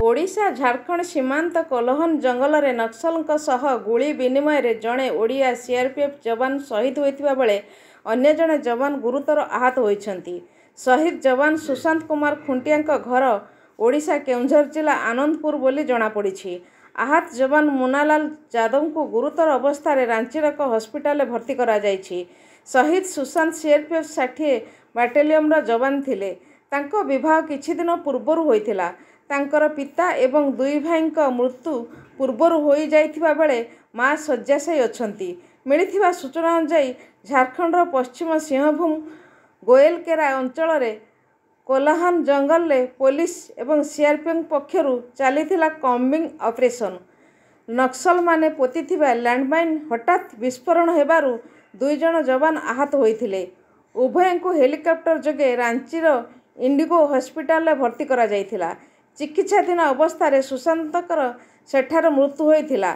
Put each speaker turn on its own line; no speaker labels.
ଓଡ଼ିଶା ଝାଡ଼ଖଣ୍ଡ ସୀମାନ୍ତ କୋଲହନ ଜଙ୍ଗଲରେ ନକ୍ସଲଙ୍କ ସହ ଗୁଳି ବିନିମୟରେ ଜଣେ ଓଡ଼ିଆ ସିଆରପିଏଫ୍ ଯବାନ ସହିଦ ହୋଇଥିବା ବେଳେ ଅନ୍ୟ ଜଣେ ଯବାନ ଗୁରୁତର ଆହତ ହୋଇଛନ୍ତି। ସହିଦ ଯବାନ ସୁଶାନ୍ତ କୁମାର ଖୁଣ୍ଟିଆଙ୍କ ଘର ଓଡ଼ିଶା କେଉଁଝର ଜିଲ୍ଲା ଆନନ୍ଦପୁର ବୋଲି ଜଣାପଡ଼ିଛି। ଆହତ ଯବାନ ମୁନାଲାଲ ଯାଦବଙ୍କୁ ଗୁରୁତର ଅବସ୍ଥାରେ ରାଞ୍ଚିର ଏକ ହସ୍ପିଟାଲରେ ଭର୍ତ୍ତି କରାଯାଇଛି। ସହିଦ ସୁଶାନ୍ତ ସିଆରପିଏଫ୍ ଷାଠିଏ ବାଟାଲିୟନର ଯବାନ ଥିଲେ। ତାଙ୍କ ବିବାହ କିଛି ଦିନ ପୂର୍ବରୁ ହୋଇଥିଲା। ତାଙ୍କର ପିତା ଏବଂ ଦୁଇ ଭାଇଙ୍କ ମୃତ୍ୟୁ ପୂର୍ବରୁ ହୋଇଯାଇଥିବା ବେଳେ ମା ଶଯ୍ୟାଶାୟୀ ଅଛନ୍ତି। ମିଳିଥିବା ସୂଚନା ଅନୁଯାୟୀ ଝାଡ଼ଖଣ୍ଡର ପଶ୍ଚିମ ସିଂହଭୂମ ଗୋଏଲକେରା ଅଞ୍ଚଳରେ କୋଲାହନ ଜଙ୍ଗଲରେ ପୋଲିସ ଏବଂ ସିଆରପିଏଫ୍ ପକ୍ଷରୁ ଚାଲିଥିବା କମ୍ବିଂ ଅପରେସନ। ନକ୍ସଲମାନେ ପୋତିଥିବା ଲ୍ୟାଣ୍ଡମାଇନ ହଠାତ୍ ବିସ୍ଫୋରଣ ହେବାରୁ ଦୁଇ ଜଣ ଯବାନ ଆହତ ହୋଇଥିଲେ। ଉଭୟଙ୍କୁ ହେଲିକପ୍ଟର ଯୋଗେ ରାଞ୍ଚିର ଇଣ୍ଡିଗୋ ହସ୍ପିଟାଲରେ ଭର୍ତ୍ତି କରାଯାଇଥିଲା। ଚିକିତ୍ସାଧୀନ ଅବସ୍ଥାରେ ସୁଶାନ୍ତଙ୍କର ସେଠାରେ ମୃତ୍ୟୁ ହୋଇଥିଲା।